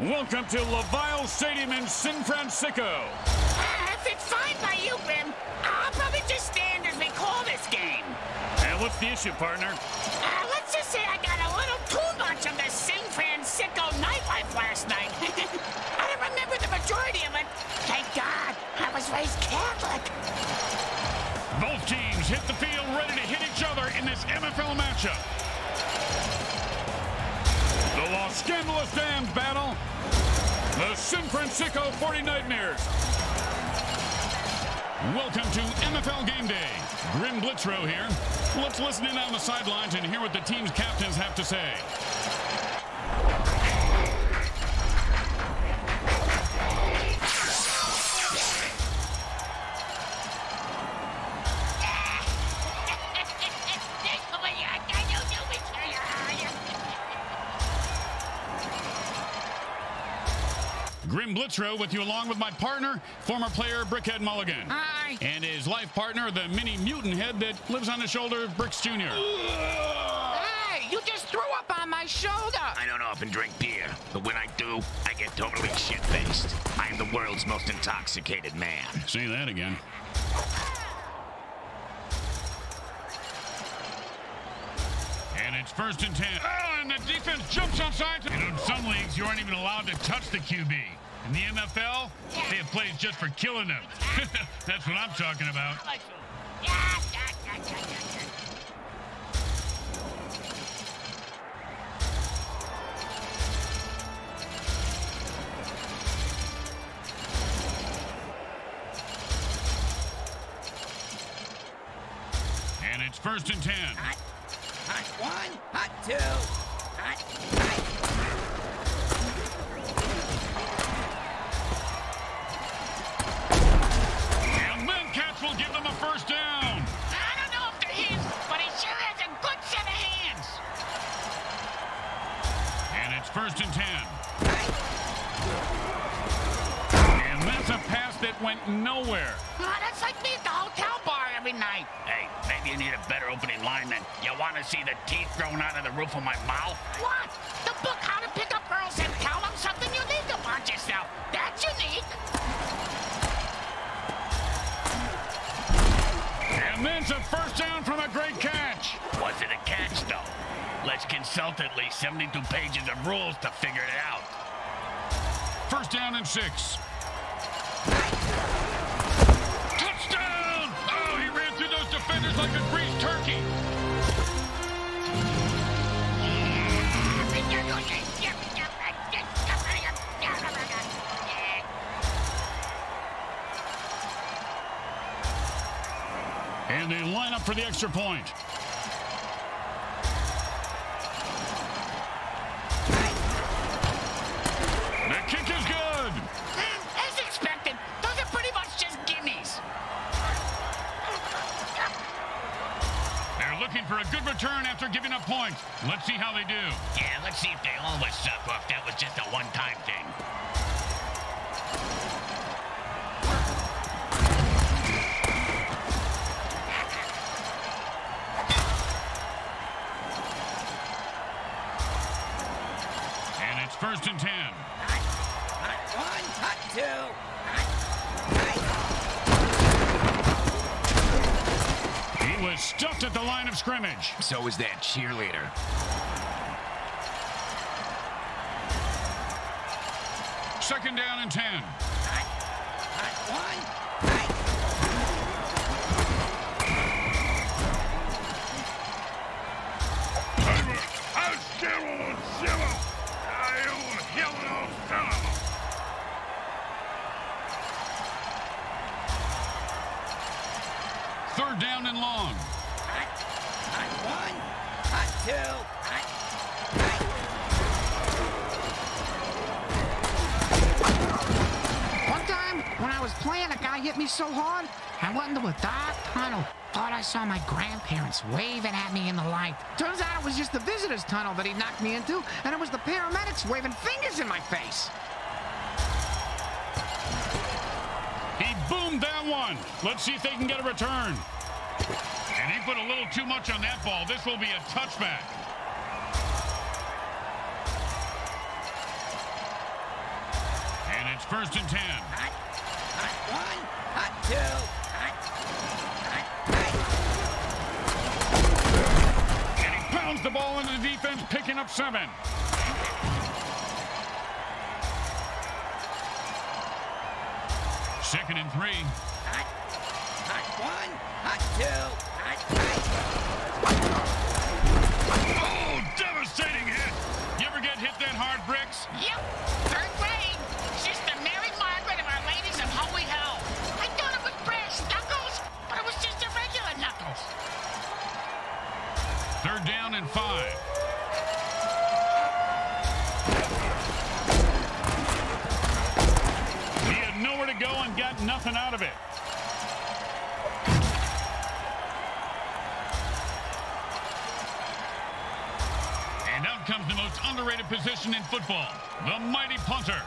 Welcome to Levile Stadium in San Francisco. Uh, if it's fine by you, Grim, I'll probably just stand as we call this game. And what's the issue, partner? Uh, let's just say I got a little too much of the San Francisco nightlife last night. I don't remember the majority of it. Thank God, I was raised Catholic. Both teams hit the field ready to hit each other in this MFL matchup. Los Scandalous Damned battle. The San Francisco 40 Nightmares. Welcome to MFL Game Day. Grim Blitzrow here. Let's listen in on the sidelines and hear what the team's captains have to say. Blitzrow with you along with my partner, former player Brickhead Mulligan. Hi. And his life partner, the mini mutant head that lives on the shoulder of Bricks Jr. Hey, you just threw up on my shoulder. I don't often drink beer, but when I do, I get totally shit-faced. I am the world's most intoxicated man. Say that again. And it's first and ten. Oh, and the defense jumps outside. You know, in some leagues, you aren't even allowed to touch the QB. In the MFL, they have plays just for killing them. That's what I'm talking about. And it's first and ten. Hot, hot one, hot two, first and ten. And that's a pass that went nowhere. Oh, that's like me at the hotel bar every night. Hey, maybe you need a better opening line than you want to see the teeth thrown out of the roof of my mouth? What? The book How to Pick Up Girls and Tell Them Something Unique About Yourself. That's unique. And then it's a first down from a great catch. Was it a catch, though? Let's consult at least 72 pages of rules to figure it out. First down and six. Touchdown! Oh, he ran through those defenders like a greased turkey. And they line up for the extra point. Points. Let's see how they do. Yeah, let's see if they always suck or if that was just a one-time thing. And it's first and ten. Was stuffed at the line of scrimmage. So is that cheerleader. Second down and ten. Hot, hot one. Third down and long. Hot. One time, when I was playing, a guy hit me so hard, I went into a dark tunnel. Thought I saw my grandparents waving at me in the light. Turns out it was just the visitor's tunnel that he knocked me into, and it was the paramedics waving fingers in my face. He boomed that one. Let's see if they can get a return. And he put a little too much on that ball. This will be a touchback. And it's first and ten. Hot, hot one, hot two, hot, hot, hot. And he pounds the ball into the defense, picking up seven. Second and three. Hot, hot one, hot two. Oh, devastating hit. You ever get hit that hard, Bricks? Yep, third grade. Mary Margaret of Our Ladies of Holy Hell. I thought it was brass knuckles, but it was just a regular knuckles. Third down and five. He had nowhere to go and got nothing out of it. Position in football, the mighty punter.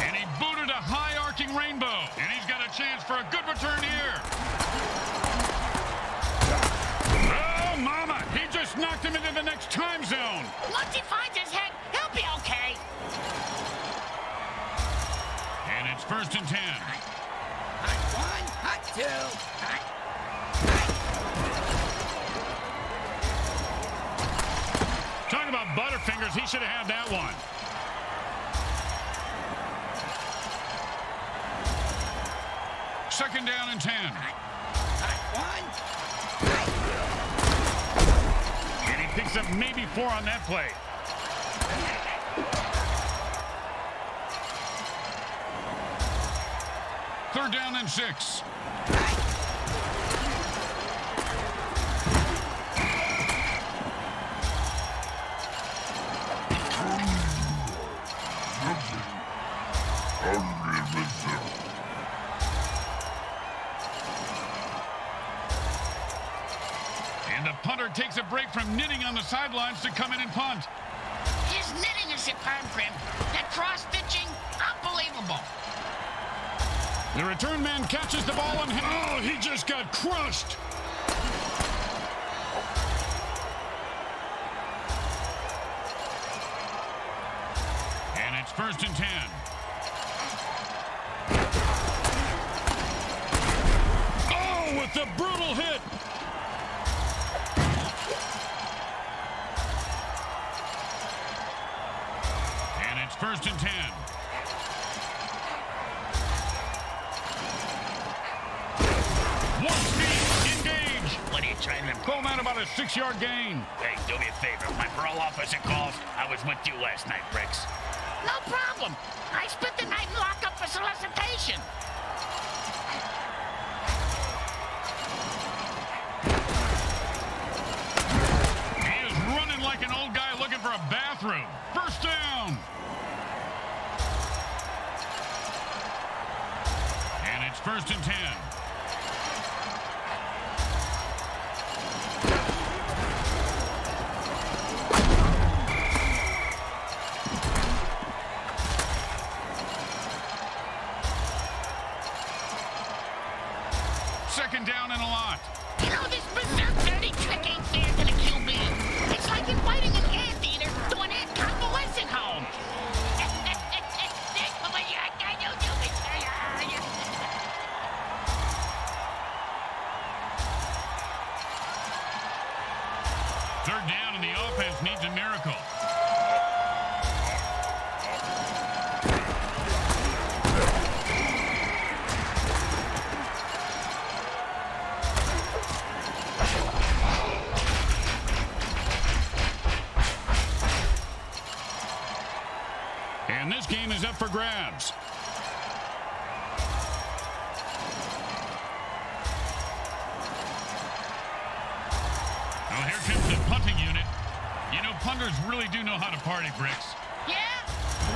And he booted a high arcing rainbow. And he's got a chance for a good return here. Oh, mama! He just knocked him into the next time zone. Once he finds his head, he'll be okay. And it's first and ten. Hot one, hot two, hot, hot. Talking about Butterfingers, he should have had that one. Second down and ten. And he picks up maybe four on that play. Third down and six. Break from knitting on the sidelines to come in and punt. His knitting is superb, Grim. That cross-stitching, unbelievable. The return man catches the ball and oh, he just got crushed. And it's first and ten. Are you trying to... Call man about a six-yard gain. Hey, do me a favor. My parole officer calls. I was with you last night, Bricks. No problem. I spent the night in lockup for solicitation. He is running like an old guy looking for a bathroom. First down. And it's first and ten. Up for grabs. Well, here comes the punting unit. You know, punters really do know how to party, Bricks. Yeah?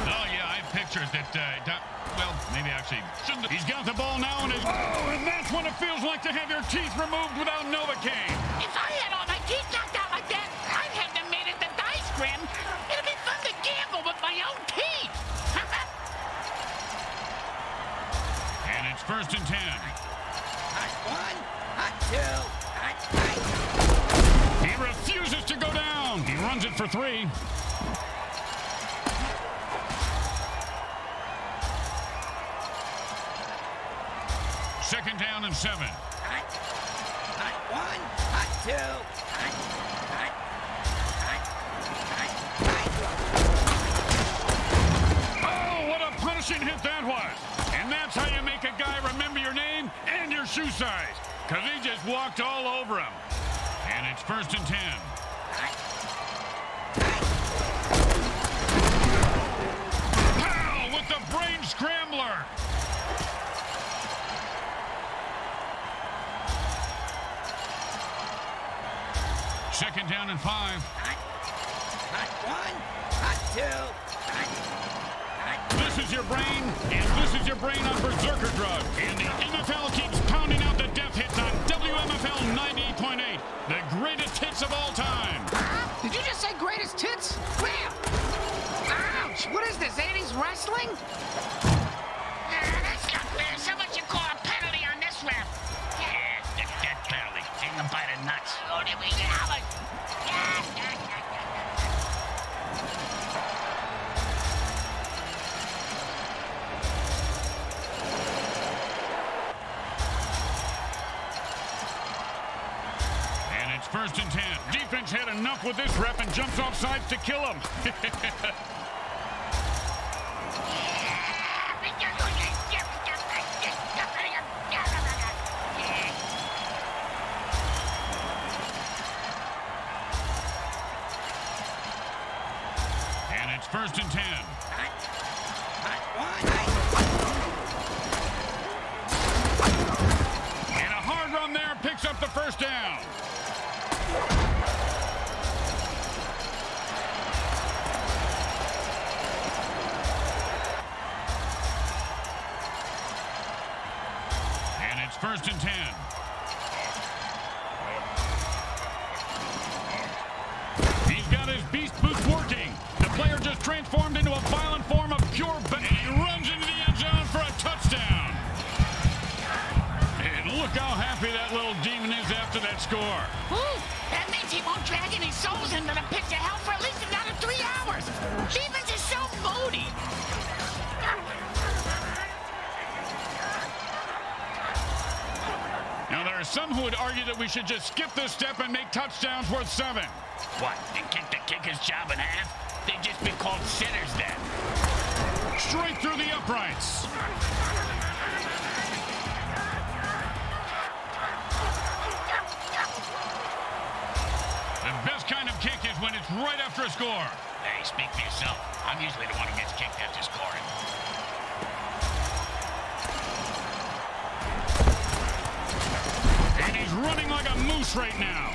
Oh, yeah, I pictured that, uh, that- well, maybe actually shouldn't have. He's got the ball now and his, oh, and that's what it feels like to have your teeth removed without Novocaine. If I first and ten. Hot one, hot two, hot three. He refuses to go down. He runs it for three. Second down and seven. Hot, hot one, hot two, hit that was guy remember your name and your shoe size. Because he just walked all over him. And it's first and ten. Powell with the brain scrambler. Second down and five. Hot, hot one, hot two, hot. This is your brain, and this is your brain on Berserker Drug. And the MFL keeps pounding out the death hits on WMFL 98.8, the greatest hits of all time. Huh? Did you just say greatest tits? Where? Ouch! What is this, 80s wrestling? Had enough with this rep and jumps off sides to kill him. first and ten. He's got his beast boots working. The player just transformed into a violent form of pure ba- he runs into the end zone for a touchdown. And look how happy that little demon is after that score. Ooh, that means he won't drag any souls into the pits of hell for at least another three hours. Demons are so moody. Some who would argue that we should just skip this step and make touchdowns worth seven. What, and kick the kicker's job in half? They'd just be called sinners then. Straight through the uprights. The best kind of kick is when it's right after a score. Hey, speak for yourself. I'm usually the one who gets kicked after scoring. Running like a moose right now.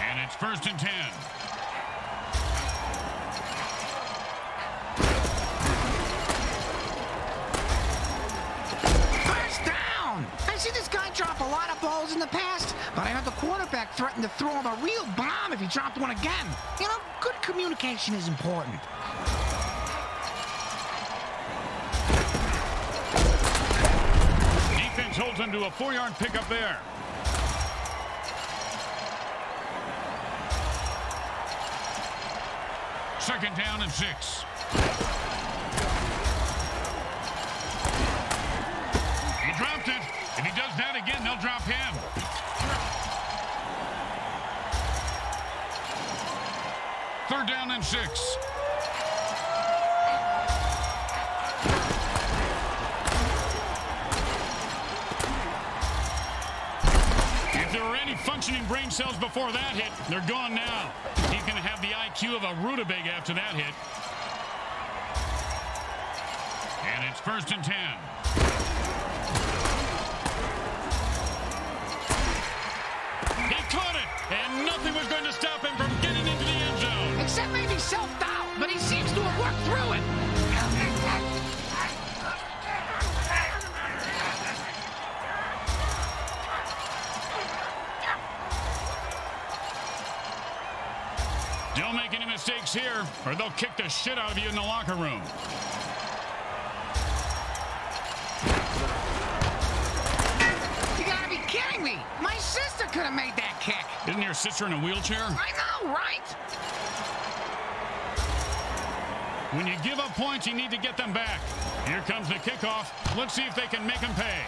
And it's first and ten. First down! I've seen this guy drop a lot of balls in the past, but I heard the quarterback threaten to throw him a real bomb if he dropped one again. You know, good communication is important. Defense holds him to a four-yard pickup there. Second down and six. He dropped it. If he does that again, they'll drop him. Third down and six. Any functioning brain cells before that hit, they're gone now. He's to have the IQ of a rutabaga after that hit. And it's first and ten. He caught it, and nothing was going to stop him from getting into the end zone. Except maybe self-doubt, but he seems to have worked through it. Don't make any mistakes here, or they'll kick the shit out of you in the locker room. You gotta be kidding me! My sister could have made that kick. Isn't your sister in a wheelchair? I know, right? When you give up points, you need to get them back. Here comes the kickoff. Let's see if they can make them pay.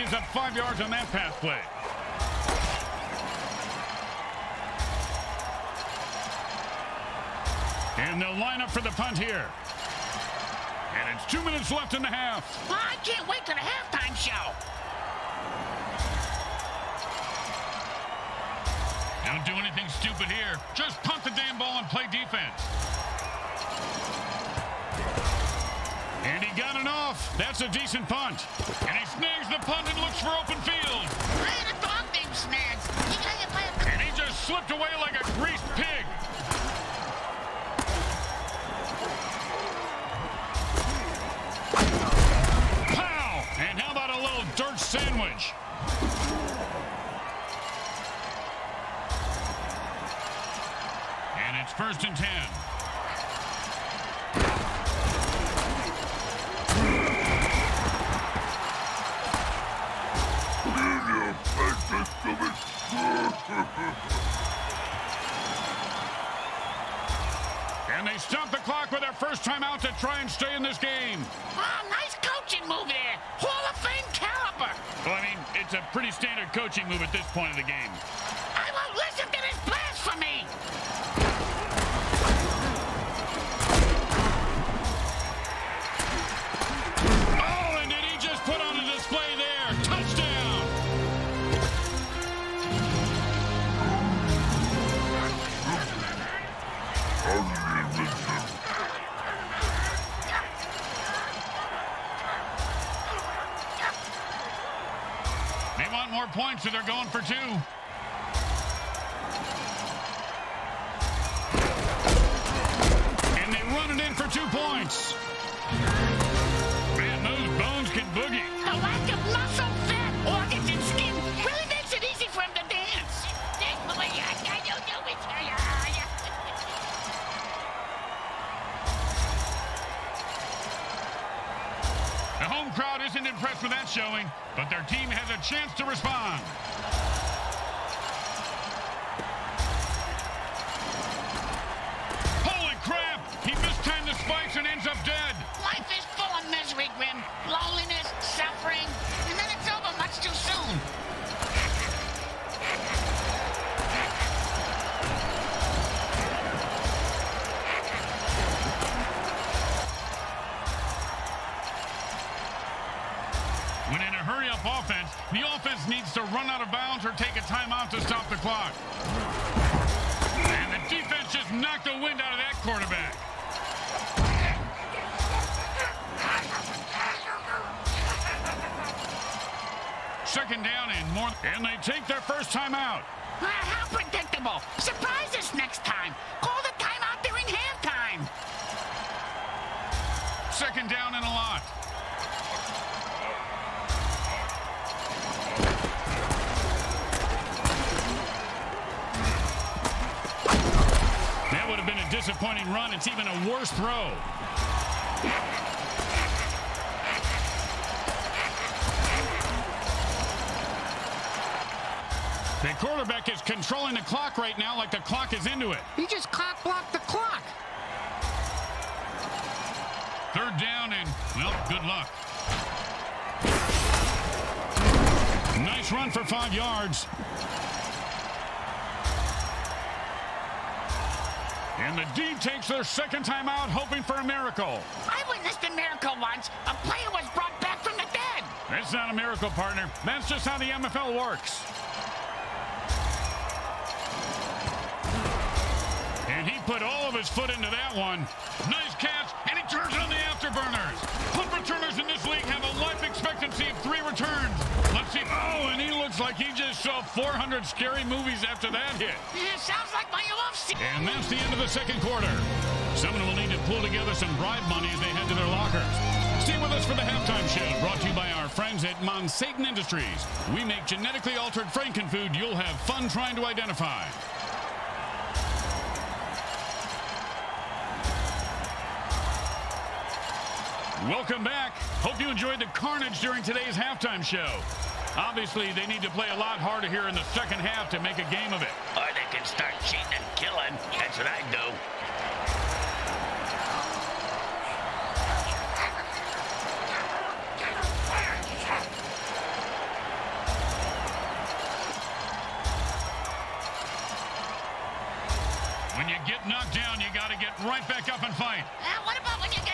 Gives up five yards on that pass play. And they'll line up for the punt here. And it's two minutes left in the half. I can't wait to the halftime show. Don't do anything stupid here. Just punt the damn ball and play defense. And he got it off. That's a decent punt. And he snags the punt and looks for open field. I had a dog named Snags. He got you by a... And he just slipped away like a greased pig. Pow! And how about a little dirt sandwich? And it's first and ten. And they stop the clock with their first time out to try and stay in this game. Oh, nice coaching move there. Hall of Fame caliber. Well, I mean, it's a pretty standard coaching move at this point of the game. I won't listen to this blasphemy. More points, so they're going for two. And they run it in for two points. Impressed with that showing, but their team has a chance to respond. Offense, the offense needs to run out of bounds or take a timeout to stop the clock. And the defense just knocked the wind out of that quarterback. Second down and more, and they take their first time out. Ah, how predictable. Surprise us next time. Call the timeout during halftime. Second down and a lot. Disappointing run. It's even a worse throw. The quarterback is controlling the clock right now like the clock is into it. He just cock blocked the clock. Third down and, well, good luck. Nice run for five yards. And the D takes their second time out, hoping for a miracle. I witnessed a miracle once. A player was brought back from the dead. That's not a miracle, partner. That's just how the MFL works. And he put all of his foot into that one. Nice catch, and he turns on the afterburners. Punt returners in this league have a life expectancy of three returns. Let's see. Oh, and he looks like he just saw 400 scary movies after that hit. Yeah, sounds like my season. And that's the end of the second quarter. Someone will need to pull together some bribe money as they head to their lockers. Stay with us for the halftime show, brought to you by our friends at Monsatan Industries. We make genetically altered frankenfood you'll have fun trying to identify. Welcome back. Hope you enjoyed the carnage during today's halftime show. Obviously, they need to play a lot harder here in the second half to make a game of it. Or they can start cheating and killing. That's what I do. When you get knocked down, you got to get right back up and fight. Uh, what about when you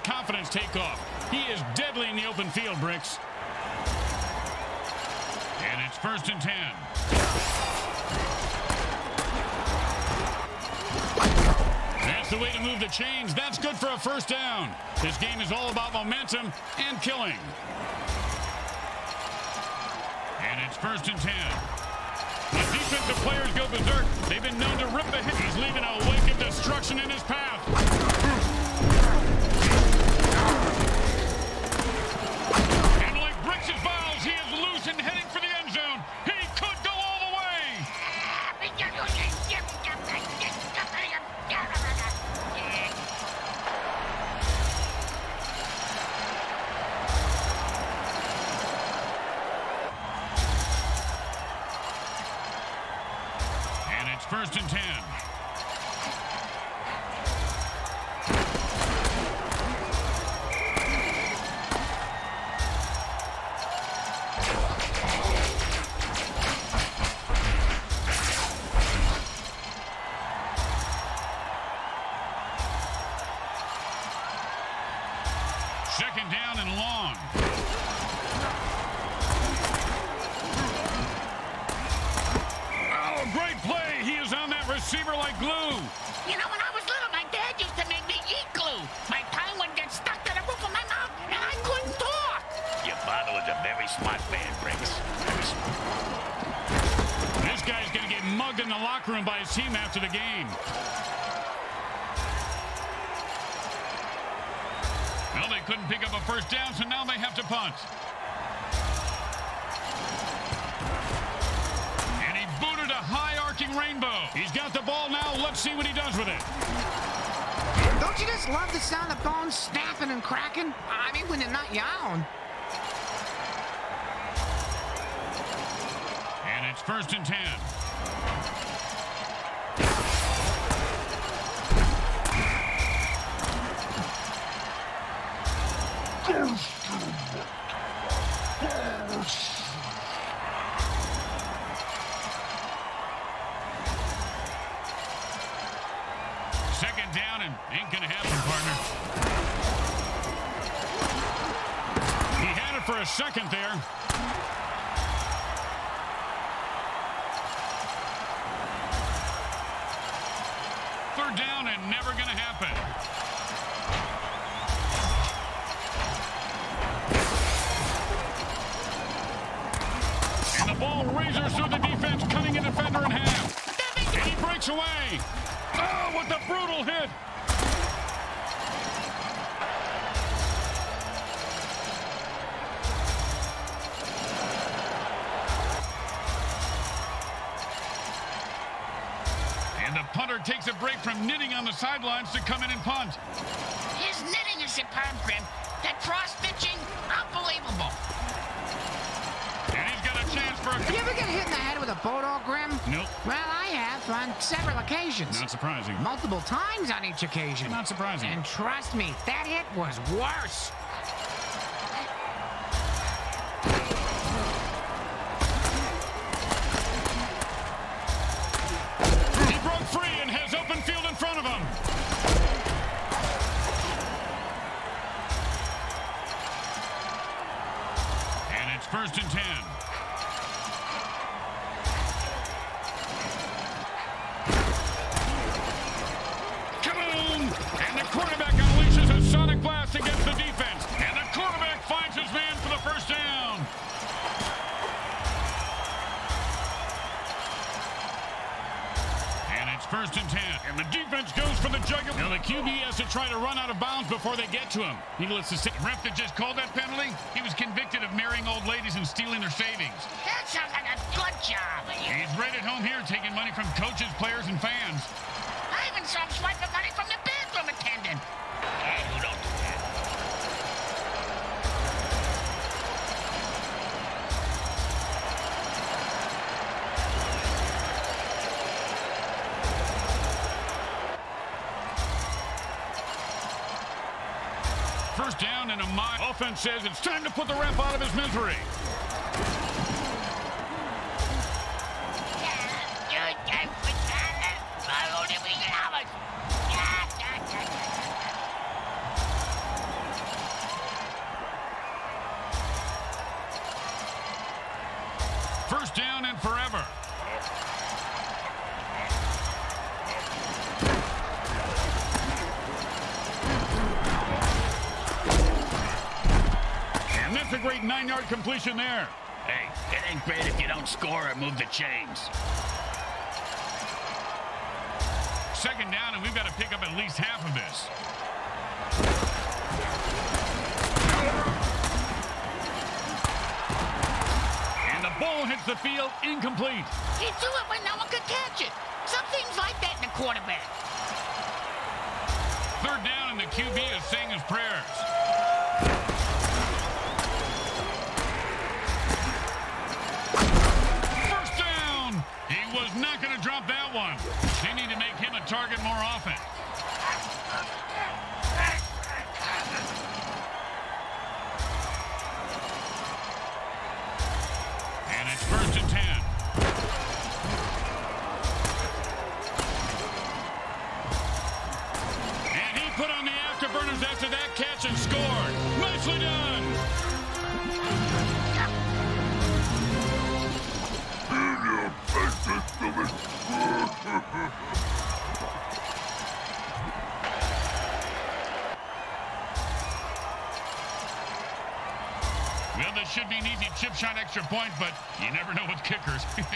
his confidence take off. He is deadly in the open field, Bricks. And it's first and ten. That's the way to move the chains. That's good for a first down. This game is all about momentum and killing. And it's first and ten. The defensive players go berserk. They've been known to rip the hit. He's leaving a wake of destruction in his path. And like bricks locker room by his team after the game. Well, they couldn't pick up a first down, so now they have to punt. And he booted a high arcing rainbow. He's got the ball now. Let's see what he does with it. Don't you just love the sound of bones snapping and cracking? I mean, when they're not yawn. And it's first and ten. It for a second there. Third down and never gonna happen. And the ball razors through the defense, cutting a defender in half. And he breaks away. Oh, what a brutal hit. Break from knitting on the sidelines to come in and punt. His knitting is superb, Grim. That cross-stitching, unbelievable. And he's got a chance for a... You ever get hit in the head with a Bodog, Grim? Nope. Well, I have on several occasions. Not surprising. Multiple times on each occasion. Not surprising. And trust me, that hit was worse. And the defense goes for the jugular. Now the QB has to try to run out of bounds before they get to him. Needless to say, ref that just called that penalty, he was convicted of marrying old ladies and stealing their savings. That sounds like a good job. He's right at home here taking money from coaches, players, and fans. I even saw him swiping says it's time to put the ref out of his misery. And that's a great nine-yard completion there. Hey, it ain't great if you don't score or move the chains. Second down, and we've got to pick up at least half of this. And the ball hits the field incomplete. He threw it when no one could catch it. Some things like that in a quarterback. Third down, and the QB is saying his prayers. Not going to drop that one. They need to make him a target more often. And it's first and ten. And he put on the afterburners after that catch and scored. Nicely done. Well, this should be an easy chip shot extra point, but you never know with kickers. it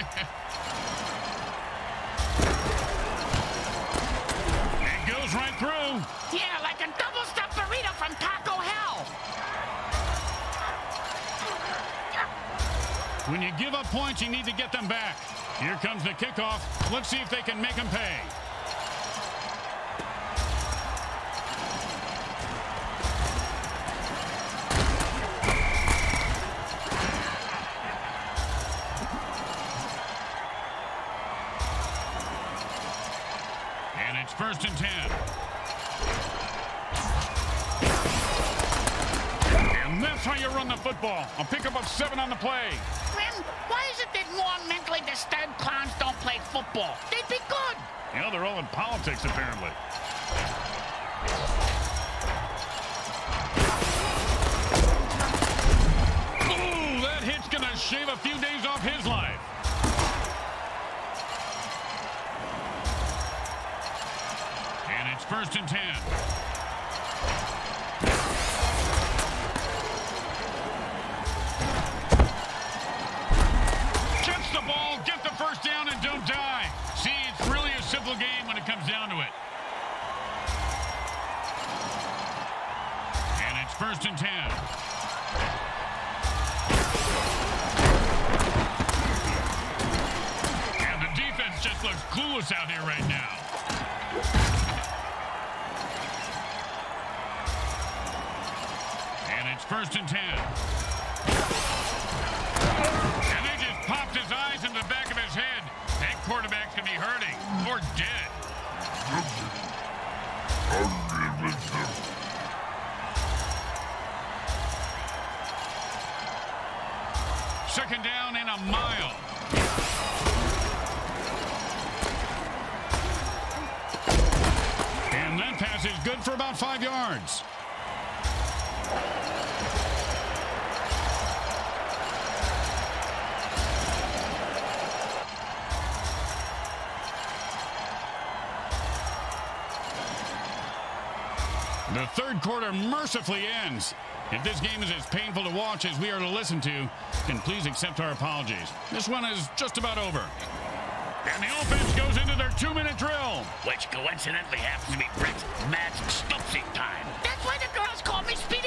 goes right through. Yeah, like a double stuffed burrito from Taco Hell. When you give up points, you need to get them back. Here comes the kickoff. Let's see if they can make him pay. And it's first and ten. And that's how you run the football. I'll pick up a seven on the play. Politics, apparently. goes out here right now. And it's first and ten. Mercifully ends. If this game is as painful to watch as we are to listen to, then please accept our apologies. This one is just about over. And the offense goes into their two-minute drill. Which coincidentally happens to be Brett's match stupsing time. That's why the girls call me Speedy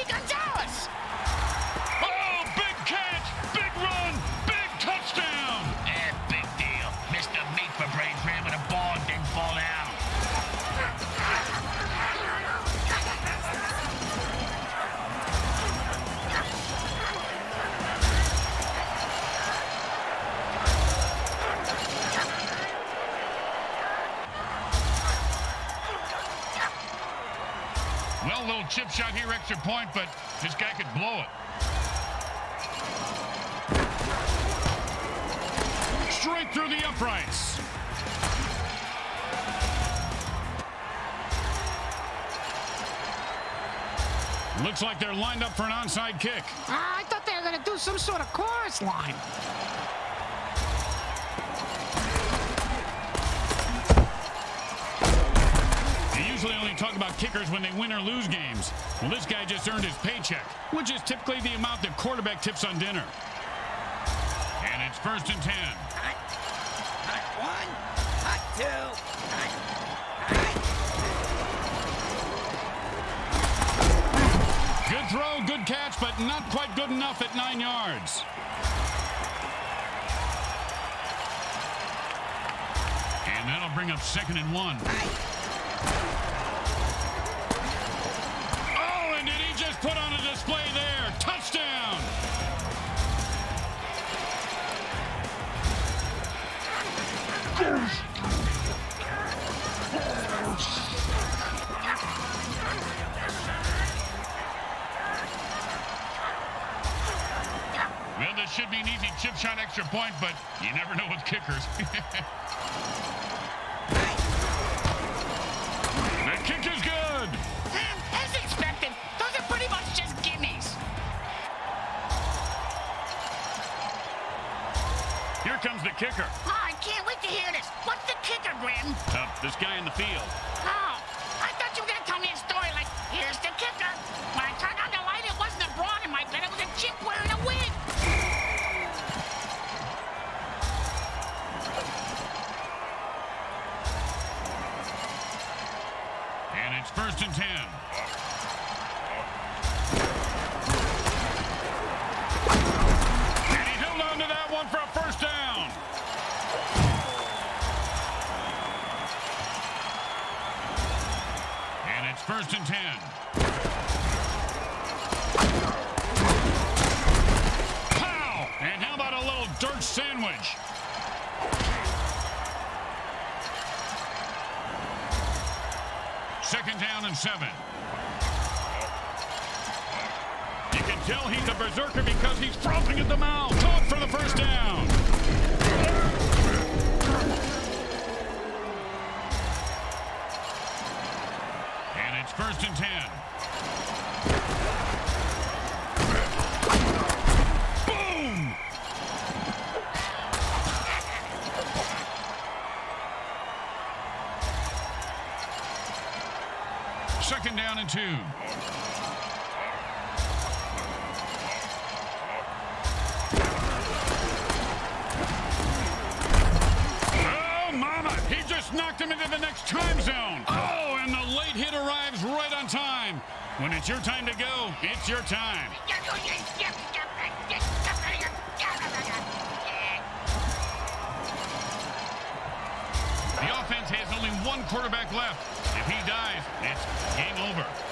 extra point, but this guy could blow it. Straight through the uprights. Looks like they're lined up for an onside kick. Ah, I thought they were going to do some sort of chorus line. Talk about kickers when they win or lose games. Well, this guy just earned his paycheck, which is typically the amount the quarterback tips on dinner. And it's first and ten. Hot, hot one, hot two, hot, hot. Good throw, good catch, but not quite good enough at nine yards. And that'll bring up second and one. Oh, but you never know with kickers. Second down and seven. You can tell he's a berserker because he's frothing at the mouth. Caught for the first down. And it's first and ten. And two. Oh, mama! He just knocked him into the next time zone. Oh, and the late hit arrives right on time. When it's your time to go, it's your time. The offense has only one quarterback left. He dies, it's game over.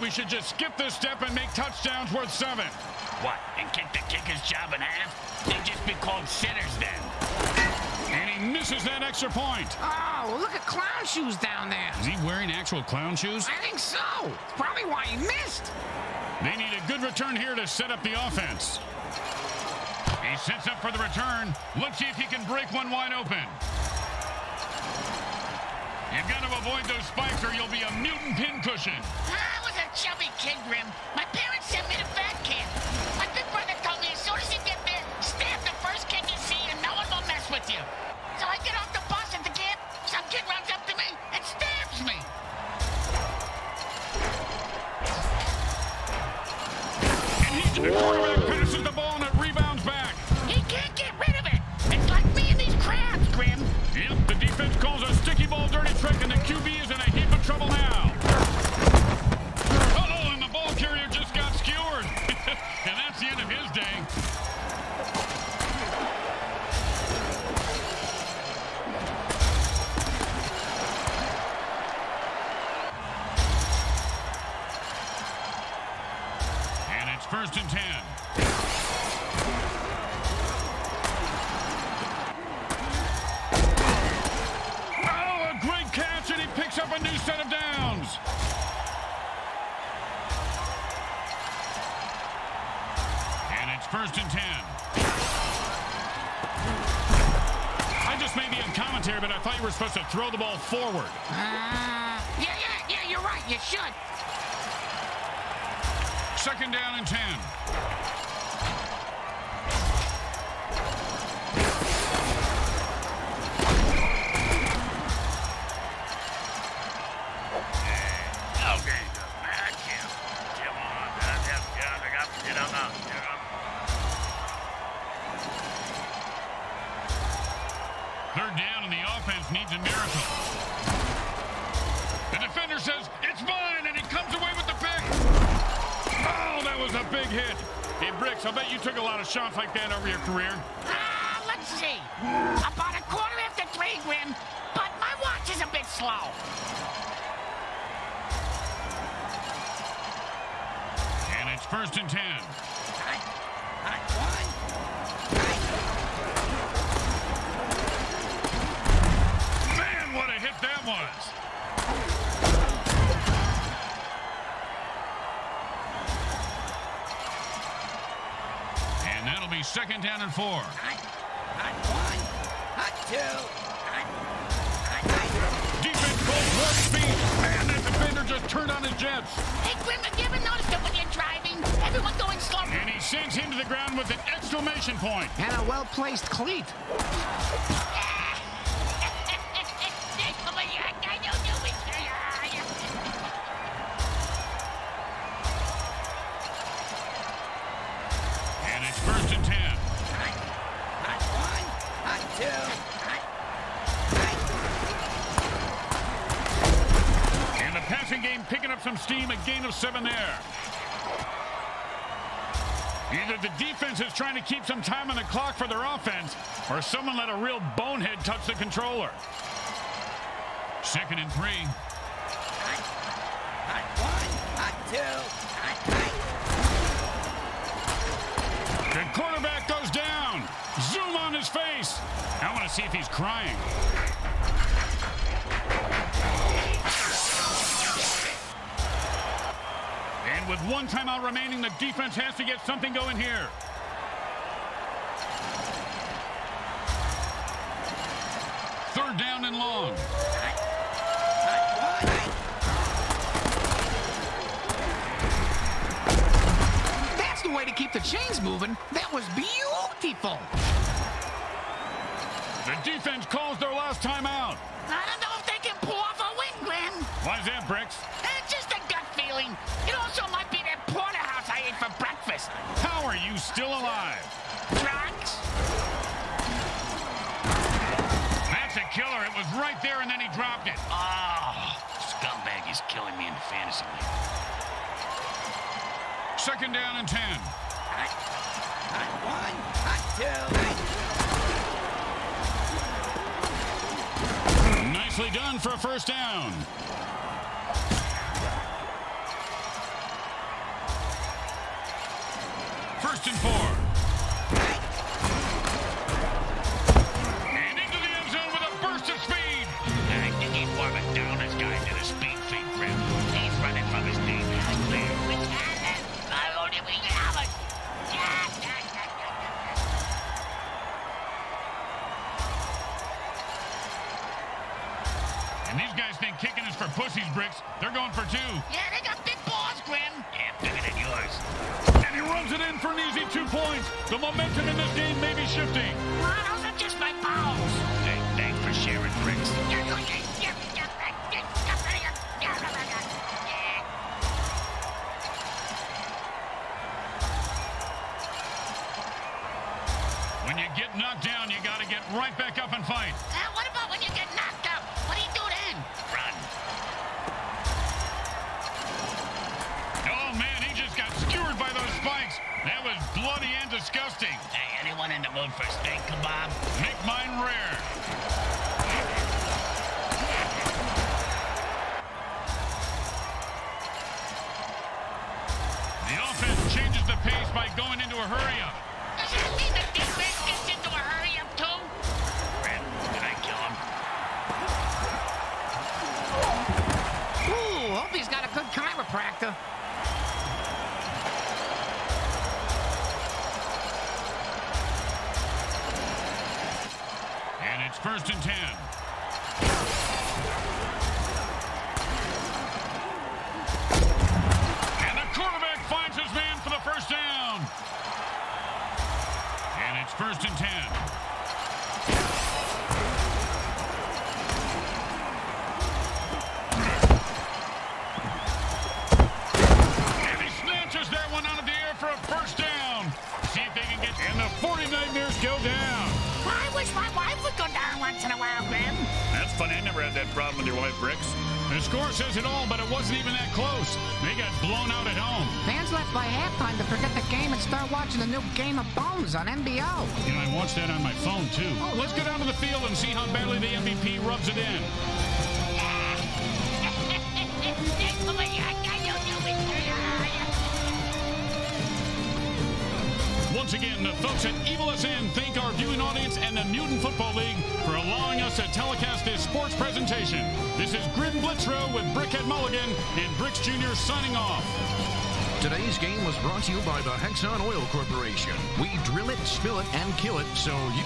That we should just skip this step and make touchdowns worth seven. What, and kick the kicker's job in half? They'd just be called sinners then. And he misses that extra point. Oh, look at clown shoes down there. Is he wearing actual clown shoes? I think so. It's probably why he missed. They need a good return here to set up the offense. He sets up for the return. Let's see if he can break one wide open. You've got to avoid those spikes or you'll be a mutant pincushion. I throw the ball forward. Uh, yeah, yeah, yeah, you're right. You should. Second down and 10. After but my watch is a bit slow. And it's first and ten. Hot, hot one. Man, what a hit that was. And that'll be second down and four. Hot, hot one. Hot two. Defense warp speed, and that defender just turned on his jets. Hey, Grim, have you ever noticed that when you're driving, everyone going slow? And he sends him to the ground with an exclamation point. And a well-placed cleat. Keep some time on the clock for their offense, or someone let a real bonehead touch the controller. Second and three. The quarterback goes down. Zoom on his face. I want to see if he's crying. And with one timeout remaining, the defense has to get something going here. And long. That's the way to keep the chains moving. That was beautiful. The defense calls their last timeout. I don't know if they can pull off a win, Grim. Why's that, Bricks? It's just a gut feeling. It also might be that porterhouse I ate for breakfast. How are you still alive? killer. It was right there, and then he dropped it. Ah, oh, scumbag is killing me in fantasy league. Second down and ten. Hot, hot one, hot two. Hot. Nicely done for a first down. First and four. these bricks. They're going for two. Yeah, they got big balls, Grim. Yeah, bigger than yours. And he runs it in for an easy two points. The momentum in this game may be shifting. My those are just my balls. Hey, thanks for sharing bricks. When you get knocked down, you got to get right back up and fight. First and 10. brought to you by the Hexon Oil Corporation. We drill it, spill it, and kill it so you